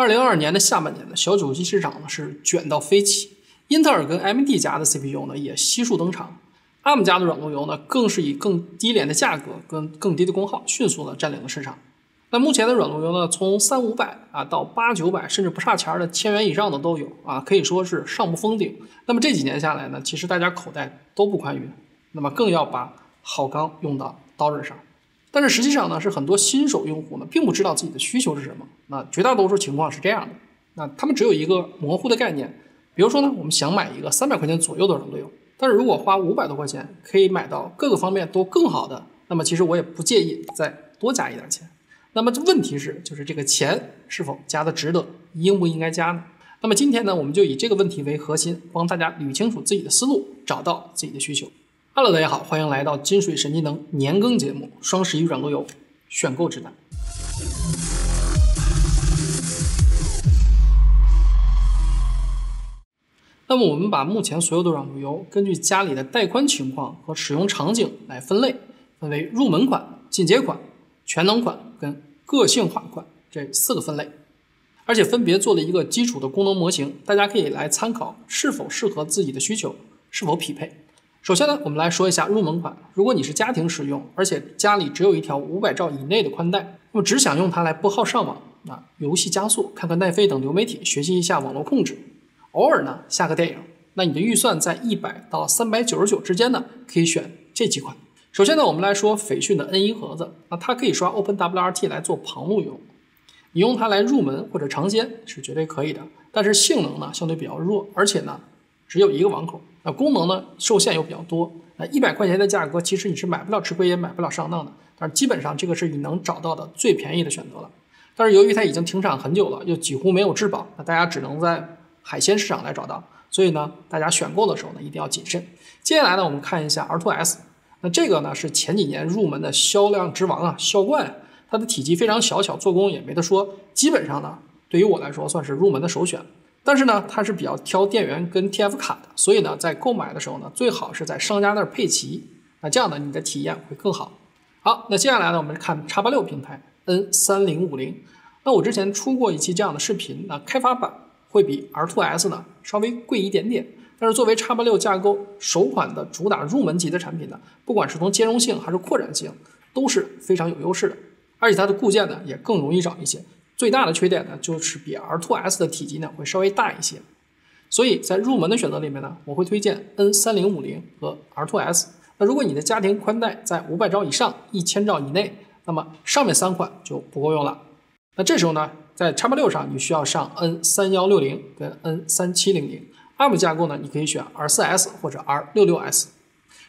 二零二二年的下半年呢，小主机市场呢是卷到飞起，英特尔跟 AMD 家的 CPU 呢也悉数登场，ARM 家的软路由呢更是以更低廉的价格跟更低的功耗，迅速的占领了市场。那目前的软路由呢，从三五百啊到八九百，甚至不差钱的千元以上的都有啊，可以说是上不封顶。那么这几年下来呢，其实大家口袋都不宽裕，那么更要把好钢用到刀刃上。但是实际上呢，是很多新手用户呢，并不知道自己的需求是什么。那绝大多数情况是这样的，那他们只有一个模糊的概念。比如说呢，我们想买一个三百块钱左右的软路由，但是如果花五百多块钱可以买到各个方面都更好的，那么其实我也不介意再多加一点钱。那么这问题是，就是这个钱是否加的值得，应不应该加呢？那么今天呢，我们就以这个问题为核心，帮大家捋清楚自己的思路，找到自己的需求。Hello，大家好，欢迎来到金水神机能年更节目，双十一软路由选购指南。那么我们把目前所有的软路由，根据家里的带宽情况和使用场景来分类，分为入门款、进阶款。全能款跟个性化款这四个分类，而且分别做了一个基础的功能模型，大家可以来参考是否适合自己的需求，是否匹配。首先呢，我们来说一下入门款。如果你是家庭使用，而且家里只有一条五百兆以内的宽带，那么只想用它来拨号上网、啊游戏加速、看看奈飞等流媒体、学习一下网络控制，偶尔呢下个电影，那你的预算在一百到三百九十九之间呢，可以选这几款。首先呢，我们来说斐讯的 N1 盒子，那它可以刷 OpenWRT 来做旁路由，你用它来入门或者尝鲜是绝对可以的。但是性能呢相对比较弱，而且呢只有一个网口，那功能呢受限又比较多。那一百块钱的价格，其实你是买不了吃亏也买不了上当的。但是基本上这个是你能找到的最便宜的选择了。但是由于它已经停产很久了，又几乎没有质保，那大家只能在海鲜市场来找到。所以呢，大家选购的时候呢一定要谨慎。接下来呢，我们看一下 R2S。那这个呢是前几年入门的销量之王啊，销冠。它的体积非常小巧，做工也没得说。基本上呢，对于我来说算是入门的首选。但是呢，它是比较挑电源跟 TF 卡的，所以呢，在购买的时候呢，最好是在商家那儿配齐。那这样呢，你的体验会更好。好，那接下来呢，我们看叉八六平台 N 三零五零。那我之前出过一期这样的视频，那开发版会比 R2S 呢稍微贵一点点。但是作为叉八六架构首款的主打入门级的产品呢，不管是从兼容性还是扩展性，都是非常有优势的。而且它的固件呢也更容易找一些。最大的缺点呢就是比 R2S 的体积呢会稍微大一些。所以在入门的选择里面呢，我会推荐 N 三零五零和 R2S。那如果你的家庭宽带在五百兆以上、一千兆以内，那么上面三款就不够用了。那这时候呢，在叉八六上你需要上 N 三幺六零跟 N 三七零零。ARM 架构呢，你可以选 R4S 或者 R66S。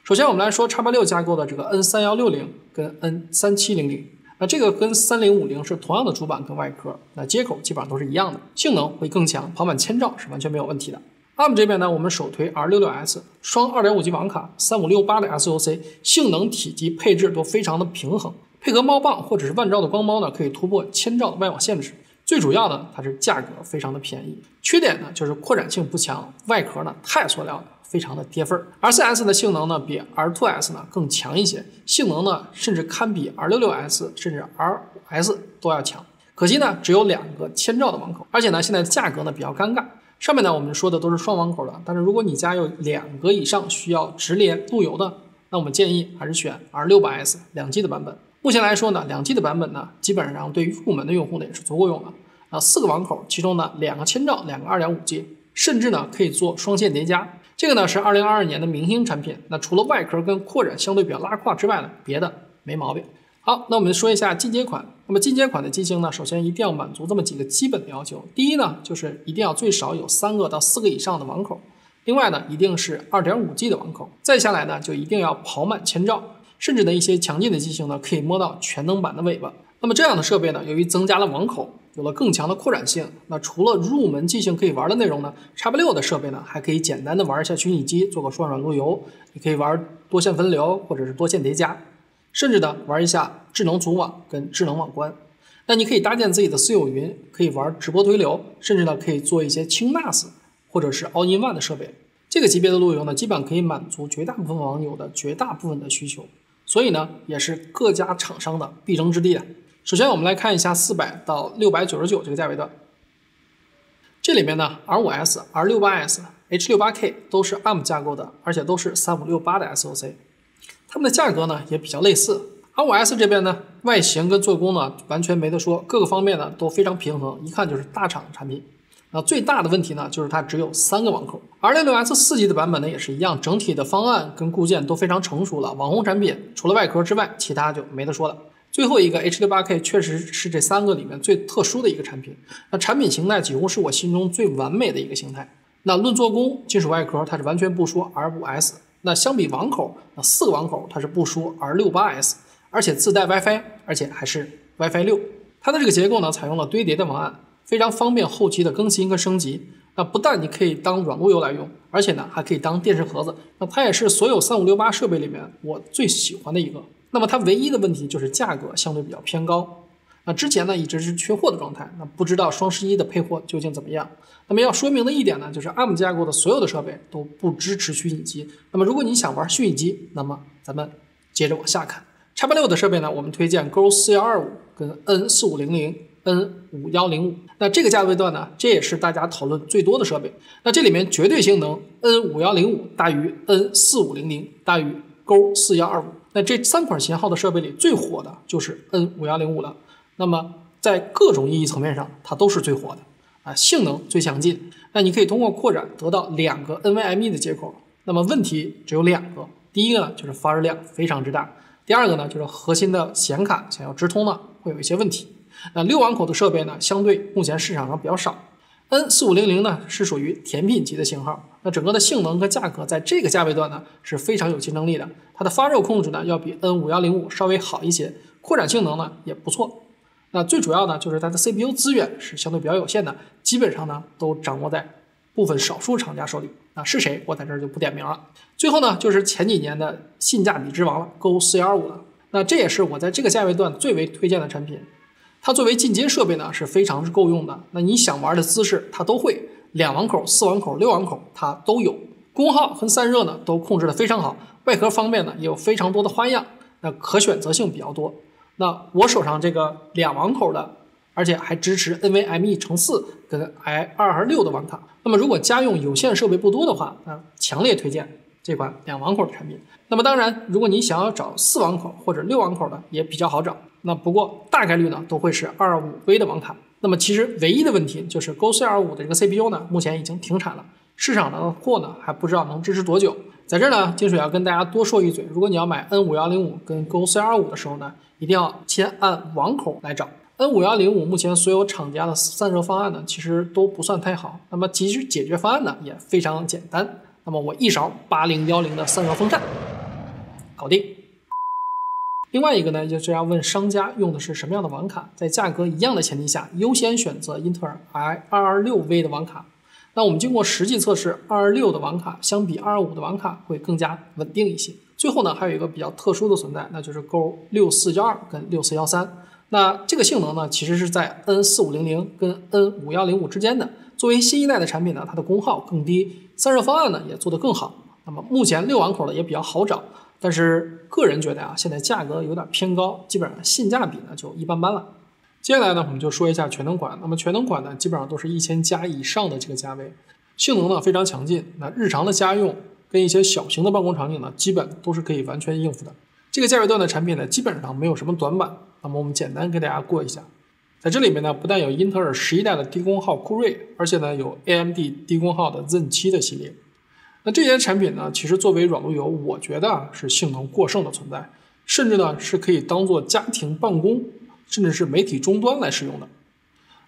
首先我们来说 X86 架构的这个 N3160 跟 N3700，那这个跟3050是同样的主板跟外壳，那接口基本上都是一样的，性能会更强，跑满千兆是完全没有问题的。ARM 这边呢，我们首推 R66S，双 2.5G 网卡，3568的 SoC，性能、体积、配置都非常的平衡，配合猫棒或者是万兆的光猫呢，可以突破千兆的外网限制。最主要的，它是价格非常的便宜。缺点呢，就是扩展性不强，外壳呢太塑料了，非常的跌份儿。R4S 的性能呢比 R2S 呢更强一些，性能呢甚至堪比 R66S 甚至 R5S 都要强。可惜呢，只有两个千兆的网口，而且呢现在价格呢比较尴尬。上面呢我们说的都是双网口的，但是如果你家有两个以上需要直连路由的，那我们建议还是选 R600S 两 G 的版本。目前来说呢，两 G 的版本呢，基本上对于入门的用户呢也是足够用的。啊，四个网口，其中呢两个千兆，两个二点五 G，甚至呢可以做双线叠加。这个呢是二零二二年的明星产品。那除了外壳跟扩展相对比较拉胯之外呢，别的没毛病。好，那我们说一下进阶款。那么进阶款的机型呢，首先一定要满足这么几个基本的要求。第一呢，就是一定要最少有三个到四个以上的网口。另外呢，一定是二点五 G 的网口。再下来呢，就一定要跑满千兆。甚至呢，一些强劲的机型呢，可以摸到全能版的尾巴。那么这样的设备呢，由于增加了网口，有了更强的扩展性，那除了入门即兴可以玩的内容呢，叉八六的设备呢，还可以简单的玩一下虚拟机，做个双软路由。你可以玩多线分流或者是多线叠加，甚至呢玩一下智能组网跟智能网关。那你可以搭建自己的私有云，可以玩直播推流，甚至呢可以做一些轻 NAS 或者是 All in One 的设备。这个级别的路由呢，基本可以满足绝大部分网友的绝大部分的需求。所以呢，也是各家厂商的必争之地啊。首先，我们来看一下四百到六百九十九这个价位段。这里面呢，R5S、R68S、H68K 都是 ARM 架构的，而且都是3568的 SoC，它们的价格呢也比较类似。R5S 这边呢，外形跟做工呢完全没得说，各个方面呢都非常平衡，一看就是大厂产品。那最大的问题呢，就是它只有三个网口。R66S 四 G 的版本呢也是一样，整体的方案跟固件都非常成熟了。网红产品除了外壳之外，其他就没得说了。最后一个 H68K 确实是这三个里面最特殊的一个产品。那产品形态几乎是我心中最完美的一个形态。那论做工，金属外壳它是完全不输 R5S。那相比网口，那四个网口它是不输 R68S，而且自带 WiFi，而且还是 WiFi 六。它的这个结构呢，采用了堆叠的方案。非常方便后期的更新和升级。那不但你可以当软路由来用，而且呢还可以当电视盒子。那它也是所有三五六八设备里面我最喜欢的一个。那么它唯一的问题就是价格相对比较偏高。那之前呢一直是缺货的状态。那不知道双十一的配货究竟怎么样？那么要说明的一点呢，就是 ARM 架构的所有的设备都不支持虚拟机。那么如果你想玩虚拟机，那么咱们接着往下看。叉八六的设备呢，我们推荐 Go 四幺二五跟 N 四五零零。N 五幺零五，那这个价位段呢，这也是大家讨论最多的设备。那这里面绝对性能，N 五幺零五大于 N 四五零零大于勾四幺二五。那这三款型号的设备里最火的就是 N 五幺零五了。那么在各种意义层面上，它都是最火的啊，性能最强劲。那你可以通过扩展得到两个 NVMe 的接口。那么问题只有两个，第一个呢就是发热量非常之大，第二个呢就是核心的显卡想要直通呢会有一些问题。那六网口的设备呢，相对目前市场上比较少。N 四五零零呢是属于甜品级的型号，那整个的性能和价格在这个价位段呢是非常有竞争力的。它的发热控制呢要比 N 五幺零五稍微好一些，扩展性能呢也不错。那最主要呢就是它的 CPU 资源是相对比较有限的，基本上呢都掌握在部分少数厂家手里。那是谁？我在这儿就不点名了。最后呢就是前几年的性价比之王了，Go 四幺二五了。那这也是我在这个价位段最为推荐的产品。它作为进阶设备呢，是非常是够用的。那你想玩的姿势，它都会，两网口、四网口、六网口，它都有。功耗和散热呢，都控制的非常好。外壳方面呢，也有非常多的花样，那可选择性比较多。那我手上这个两网口的，而且还支持 NVMe 乘四跟 I 二二六的网卡。那么如果家用有线设备不多的话，那强烈推荐这款两网口的产品。那么当然，如果你想要找四网口或者六网口的，也比较好找。那不过大概率呢都会是二五 V 的网卡。那么其实唯一的问题就是 Go C 二五的这个 CPU 呢，目前已经停产了，市场的货呢还不知道能支持多久。在这儿呢，金水要跟大家多说一嘴，如果你要买 N 五幺零五跟 Go C 二五的时候呢，一定要先按网口来找。N 五幺零五目前所有厂家的散热方案呢，其实都不算太好。那么其实解决方案呢也非常简单。那么我一勺八零幺零的散热风扇，搞定。另外一个呢，就是要问商家用的是什么样的网卡，在价格一样的前提下，优先选择英特尔 i 二二六 V 的网卡。那我们经过实际测试，二二六的网卡相比二二五的网卡会更加稳定一些。最后呢，还有一个比较特殊的存在，那就是勾六四幺二跟六四幺三。那这个性能呢，其实是在 N 四五零零跟 N 五幺零五之间的。作为新一代的产品呢，它的功耗更低，散热方案呢也做得更好。那么目前六网口的也比较好找。但是个人觉得啊，现在价格有点偏高，基本上性价比呢就一般般了。接下来呢，我们就说一下全能款。那么全能款呢，基本上都是一千加以上的这个价位，性能呢非常强劲。那日常的家用跟一些小型的办公场景呢，基本都是可以完全应付的。这个价位段的产品呢，基本上没有什么短板。那么我们简单给大家过一下，在这里面呢，不但有英特尔十一代的低功耗酷睿，而且呢有 AMD 低功耗的 Zen 七的系列。那这些产品呢，其实作为软路由，我觉得啊是性能过剩的存在，甚至呢是可以当做家庭办公，甚至是媒体终端来使用的。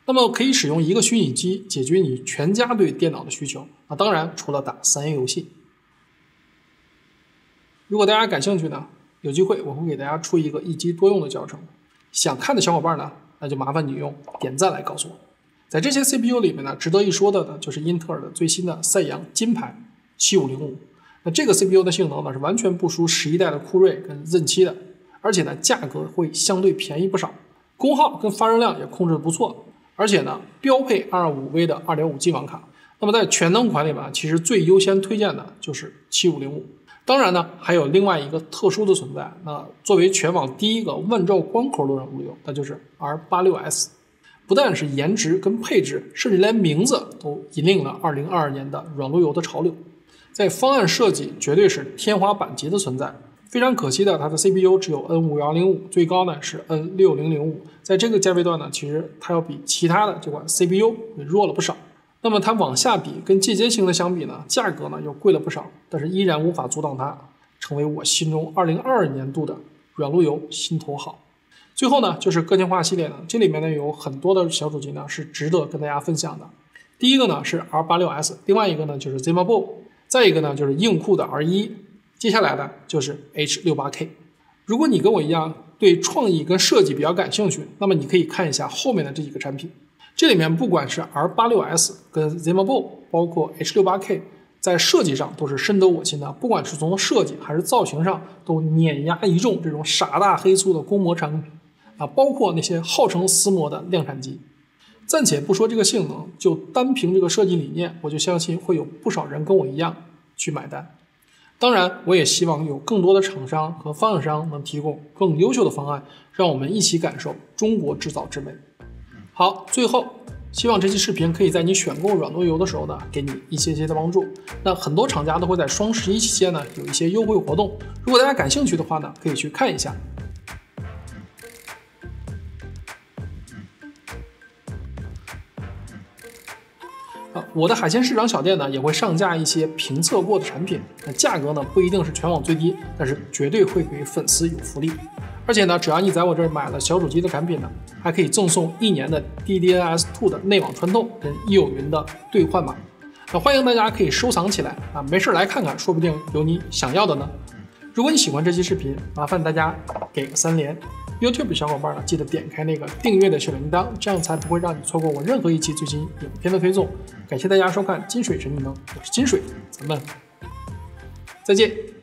那么可以使用一个虚拟机解决你全家对电脑的需求。啊，当然除了打三 A 游戏。如果大家感兴趣呢，有机会我会给大家出一个一机多用的教程。想看的小伙伴呢，那就麻烦你用点赞来告诉我。在这些 CPU 里面呢，值得一说的呢，就是英特尔的最新的赛扬金牌。七五零五，那这个 CPU 的性能呢是完全不输十一代的酷睿跟 Zen 七的，而且呢价格会相对便宜不少，功耗跟发热量也控制的不错，而且呢标配二五 V 的二点五 G 网卡。那么在全能款里面，其实最优先推荐的就是七五零五。当然呢还有另外一个特殊的存在，那作为全网第一个万兆光口路由，那就是 R 八六 S。不但是颜值跟配置，甚至连名字都引领了2022年的软路由的潮流。在方案设计绝对是天花板级的存在。非常可惜的，它的 CPU 只有 N 五幺零五，最高呢是 N 六零零五。在这个价位段呢，其实它要比其他的这款 CPU 弱了不少。那么它往下比，跟间接型的相比呢，价格呢又贵了不少，但是依然无法阻挡它成为我心中2022年度的软路由心头好。最后呢，就是个性化系列呢，这里面呢有很多的小主机呢是值得跟大家分享的。第一个呢是 R86S，另外一个呢就是 ZMABO，再一个呢就是硬酷的 R1，接下来的就是 H68K。如果你跟我一样对创意跟设计比较感兴趣，那么你可以看一下后面的这几个产品。这里面不管是 R86S 跟 ZMABO，包括 H68K，在设计上都是深得我心的。不管是从设计还是造型上，都碾压一众这种傻大黑粗的公模产品。啊，包括那些号称私模的量产机，暂且不说这个性能，就单凭这个设计理念，我就相信会有不少人跟我一样去买单。当然，我也希望有更多的厂商和方案商能提供更优秀的方案，让我们一起感受中国制造之美。好，最后希望这期视频可以在你选购软路由的时候呢，给你一些些的帮助。那很多厂家都会在双十一期间呢有一些优惠活动，如果大家感兴趣的话呢，可以去看一下。我的海鲜市场小店呢也会上架一些评测过的产品，那价格呢不一定是全网最低，但是绝对会给粉丝有福利。而且呢，只要你在我这儿买了小主机的产品呢，还可以赠送一年的 DDNS2 的内网穿透跟易有云的兑换码。那欢迎大家可以收藏起来啊，没事来看看，说不定有你想要的呢。如果你喜欢这期视频，麻烦大家给个三连。YouTube 小伙伴呢，记得点开那个订阅的小铃铛，这样才不会让你错过我任何一期最新影片的推送。感谢大家收看金水神技能，我是金水，咱们再见。